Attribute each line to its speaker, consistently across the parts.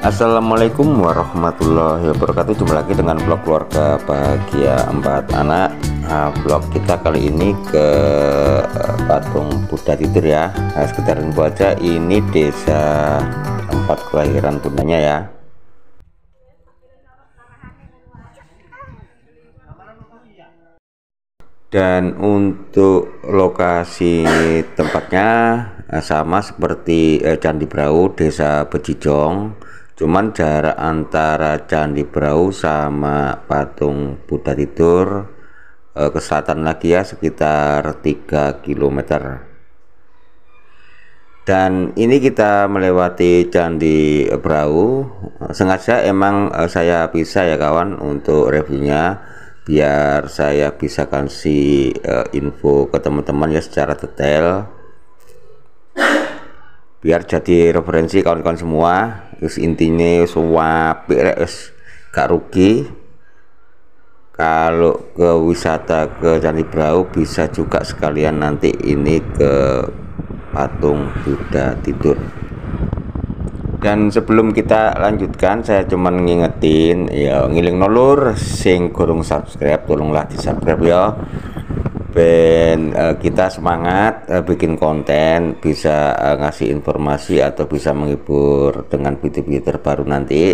Speaker 1: Assalamualaikum warahmatullahi wabarakatuh. Jumpa lagi dengan vlog keluarga bahagia empat anak. Nah, Vlog kita kali ini ke eh, patung Buddha tidur ya. Nah, Sekitar info aja ini desa tempat kelahiran bundanya ya. Dan untuk lokasi tempatnya eh, sama seperti eh, Candi Brau Desa Bejijong cuman jarak antara Candi Brau sama patung Buddha tidur eh, ke selatan lagi ya sekitar 3 km dan ini kita melewati Candi Brau. Sengaja emang saya bisa ya kawan untuk reviewnya biar saya bisa kasih uh, info ke teman-teman ya secara detail. Biar jadi referensi kawan-kawan semua terus intinya semua PRS gak rugi. Kalau ke wisata ke Candi Brau bisa juga sekalian nanti ini ke patung Buddha tidur. Dan sebelum kita lanjutkan saya cuman ngingetin ya ngiling nolur sing kurung subscribe tolonglah di subscribe ya ben uh, kita semangat uh, bikin konten bisa uh, ngasih informasi atau bisa menghibur dengan video-video terbaru nanti.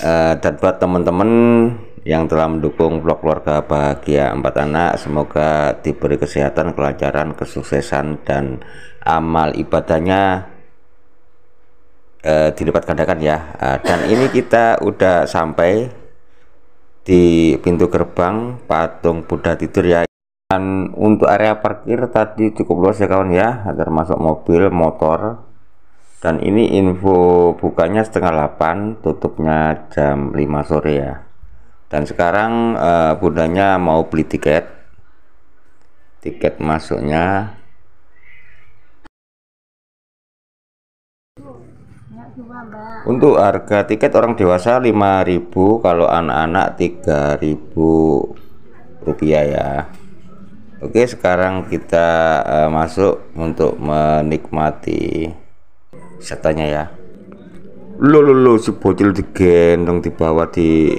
Speaker 1: Uh, dan buat teman-teman yang telah mendukung vlog keluarga bahagia empat anak semoga diberi kesehatan kelancaran kesuksesan dan amal ibadahnya uh, dilipat gandakan ya. Uh, dan ini kita udah sampai di pintu gerbang patung Buddha tidur ya. Dan untuk area parkir tadi cukup luas ya kawan ya agar masuk mobil motor. Dan ini info bukanya setengah 8 tutupnya jam 5 sore ya. Dan sekarang uh, bundanya mau beli tiket. Tiket masuknya Untuk harga tiket orang dewasa 5000 kalau anak-anak 3000 rupiah ya. Oke, sekarang kita uh, masuk untuk menikmati wisatanya ya. Lo lo lo si bocil digendong dibawa di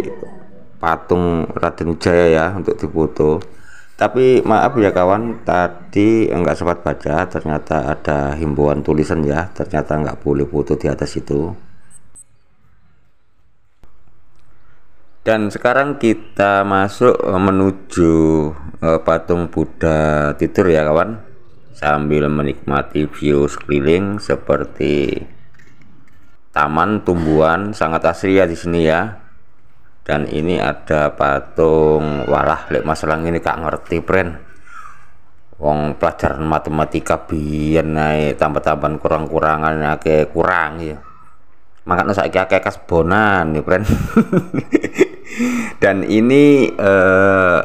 Speaker 1: patung Raden Jaya ya untuk difoto tapi maaf ya kawan tadi enggak sempat baca ternyata ada himbauan tulisan ya ternyata enggak boleh foto di atas itu dan sekarang kita masuk eh, menuju uh, patung Buddha tidur ya kawan. Sambil menikmati view sekeliling seperti taman tumbuhan sangat asri ya di sini ya. Dan ini ada patung walah lek masalah ini kak ngerti pren. Wong pelajaran matematika biar naik tambah-tambahan kurang-kurangan ke kurang ya makanya kayak kasbonan nih pren dan ini eh,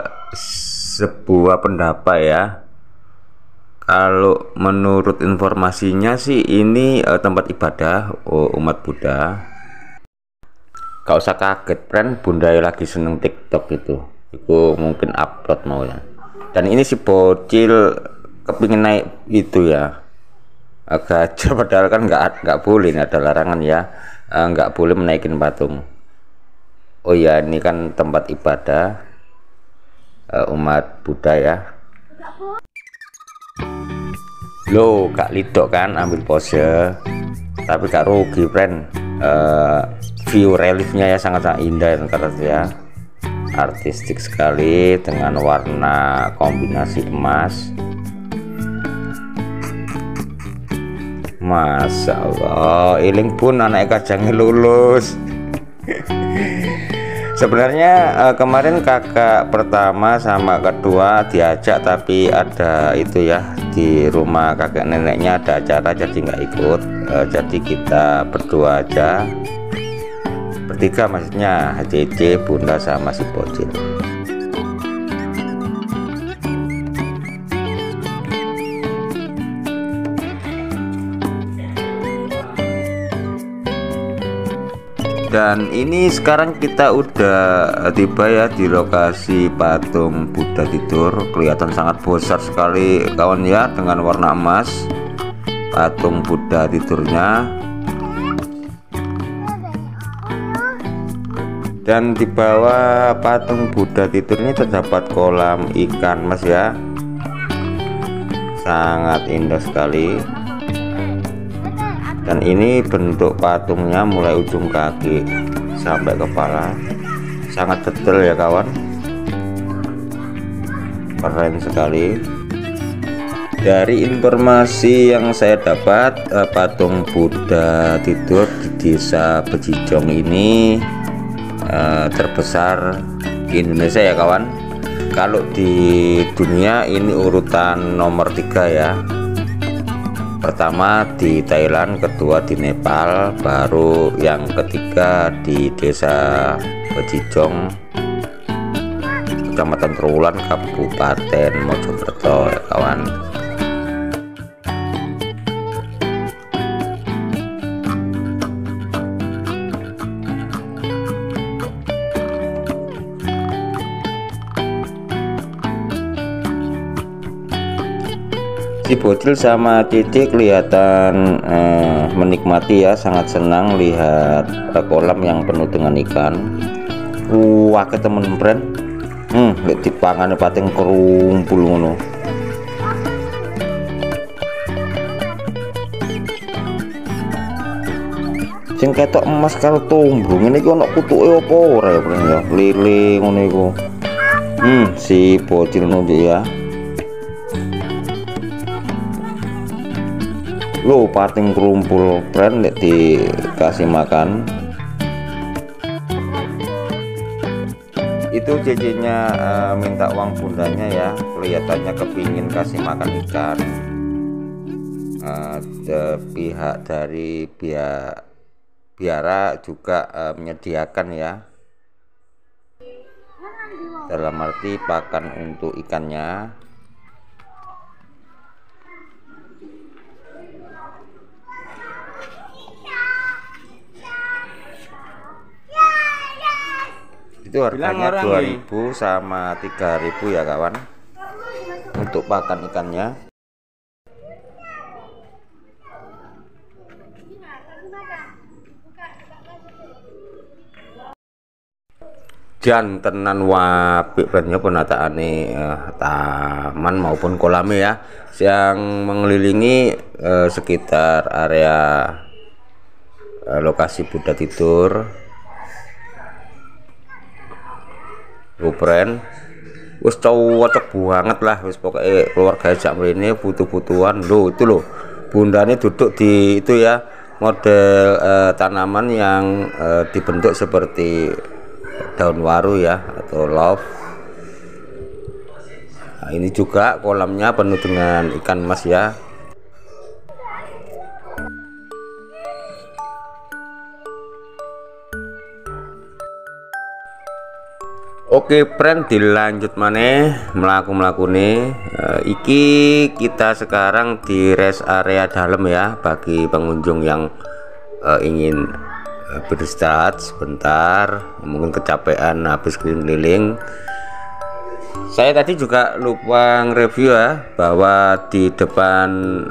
Speaker 1: sebuah pendapat ya. Kalau menurut informasinya sih ini eh, tempat ibadah oh, umat Buddha. Gak usah kaget friend. Bunda lagi seneng tiktok itu. Itu mungkin upload mau ya. Dan ini si bocil kepingin naik itu ya aja padahal kan nggak nggak boleh ada larangan ya. Eh, nggak boleh menaikin patung. Oh ya ini kan tempat ibadah uh, umat Buddha ya. Lo kak lidok kan ambil pose. Tapi gak rugi friend. Uh, view reliefnya ya sangat-sangat indah dan ya. Artistik sekali dengan warna kombinasi emas Masya Allah iling pun anak kacangnya lulus. Sebenarnya eh, kemarin kakak pertama sama kedua diajak tapi ada itu ya di rumah kakek neneknya ada acara jadi nggak ikut. Eh, jadi kita berdua aja. Bertiga maksudnya HCC bunda sama si bocil dan ini sekarang kita udah tiba ya di lokasi patung Buddha tidur. Kelihatan sangat besar sekali kawan ya dengan warna emas. Patung Buddha tidurnya. Dan di bawah patung Buddha tidur ini terdapat kolam ikan mas ya. Sangat indah sekali dan ini bentuk patungnya mulai ujung kaki sampai kepala. Sangat detail ya kawan. Keren sekali. Dari informasi yang saya dapat eh, patung Buddha tidur di desa Bejijong ini eh, terbesar di Indonesia ya kawan. Kalau di dunia ini urutan nomor tiga ya pertama di Thailand kedua di Nepal baru yang ketiga di desa Bejijong Kecamatan Trawulan Kabupaten Mojokerto ya kawan si bocil sama Cici kelihatan eh, menikmati ya sangat senang lihat eh, kolam yang penuh dengan ikan. Wah ke temen brand. Hmm di pangan pating kerumpul ngono. Sing ketok emas karo tumbrung ini ono kutuke apa ya ya lele ngono hmm si bocil nunjuk ya lo pating kerumpul lihat dikasih makan. Itu JJ-nya uh, minta uang bundanya ya. Kelihatannya kepingin kasih makan ikan. Uh, pihak dari pihak biara juga uh, menyediakan ya. Dalam arti pakan untuk ikannya itu harganya 2000 sama 3000 ya kawan. Untuk pakan ikannya. Tenan wapik banyak penataan eh, taman maupun kolam ya yang mengelilingi eh, sekitar area eh, lokasi Buddha tidur Gopren wis cocok banget lah wis pokoknya keluarga jak ini butuh-butuhan. Lo itu loh bundanya duduk di itu ya model eh, tanaman yang eh, dibentuk seperti daun waru ya atau love. Nah, ini juga kolamnya penuh dengan ikan mas ya Oke friend dilanjut mana melaku melaku nih uh, iki kita sekarang di rest area dalam ya bagi pengunjung yang uh, ingin uh, beristirahat sebentar mungkin kecapean habis keliling-keliling. Saya tadi juga lupa nge-review ya bahwa di depan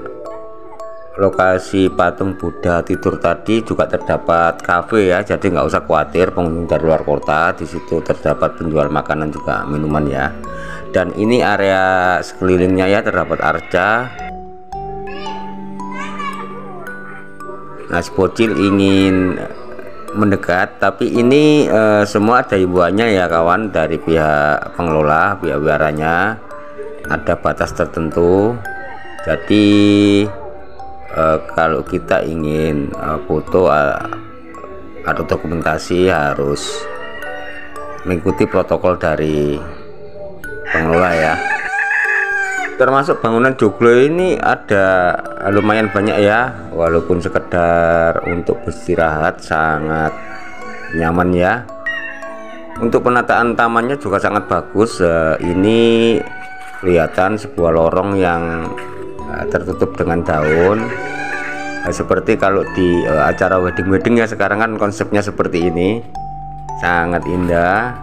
Speaker 1: lokasi patung Buddha tidur tadi juga terdapat kafe ya jadi nggak usah khawatir pengunjung dari luar kota di situ terdapat penjual makanan juga minuman ya. Dan ini area sekelilingnya ya terdapat arca. Nah bocil ingin mendekat tapi ini e, semua ada ibuannya ya kawan dari pihak pengelola pihak biaranya ada batas tertentu. Jadi uh, kalau kita ingin uh, foto uh, atau dokumentasi harus mengikuti protokol dari pengelola ya. Termasuk bangunan joglo ini ada lumayan banyak ya walaupun sekedar untuk beristirahat sangat nyaman ya. Untuk penataan tamannya juga sangat bagus. Ini kelihatan sebuah lorong yang tertutup dengan daun. Nah, seperti kalau di uh, acara wedding-wedding ya sekarang kan konsepnya seperti ini. Sangat indah.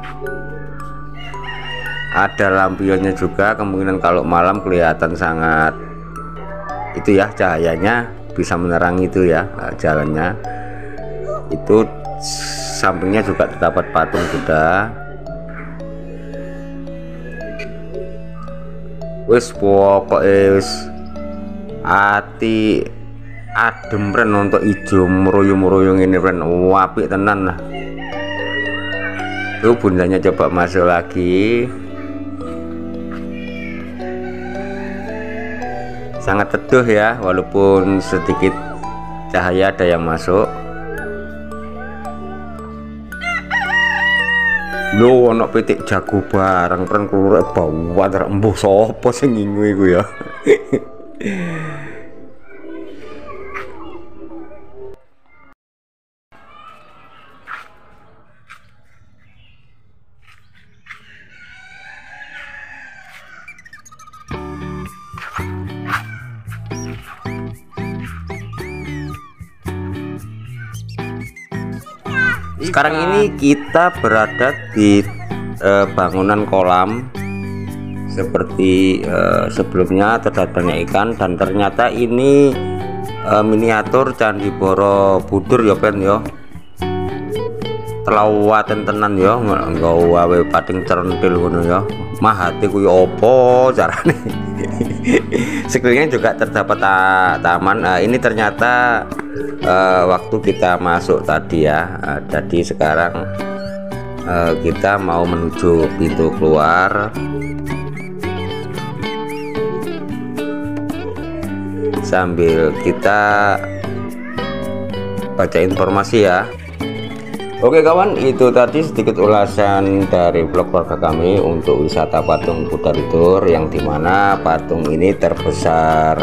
Speaker 1: Ada lampionnya juga kemungkinan kalau malam kelihatan sangat itu ya cahayanya bisa menerangi itu ya jalannya. Itu sampingnya juga terdapat patung Buddha. Wis pokoknya wis ati adem ren untuk ijo meruyung-meruyung ini ren. Wapik tenan lah. Tuh bundanya coba masuk lagi. Sangat teduh ya walaupun sedikit cahaya ada yang masuk. Lho ana pitik jago barang pren kelurek bawah embuh sapa sing ngingu ya. sekarang ini kita berada di uh, bangunan kolam seperti uh, sebelumnya terdapat banyak ikan dan ternyata ini uh, miniatur candi borobudur ya pen yo telawaten tenan yo nggak wae pating cerentil ngono ya. Mahati kuwi opo carane? Sekelilingnya juga terdapat ta taman. Uh, ini ternyata uh, waktu kita masuk tadi ya. Uh, jadi sekarang kita mau menuju pintu keluar sambil kita baca informasi ya. Oke kawan itu tadi sedikit ulasan dari vlog keluarga kami untuk wisata patung Buddha Litur yang di mana patung ini terbesar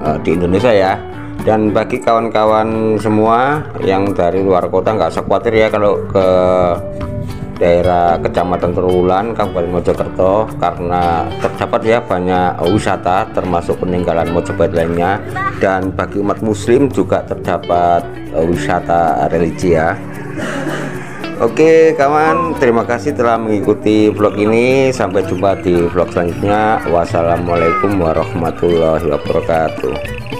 Speaker 1: uh, di Indonesia ya. Dan bagi kawan-kawan semua yang dari luar kota nggak usah khawatir ya kalau ke daerah Kecamatan Terulan Kabupaten Mojokerto karena terdapat ya banyak wisata termasuk peninggalan Mojopahit lainnya. Dan bagi umat muslim juga terdapat wisata religi ya. Oke kawan terima kasih telah mengikuti vlog ini. Sampai jumpa di vlog selanjutnya. Wassalamualaikum warahmatullahi wabarakatuh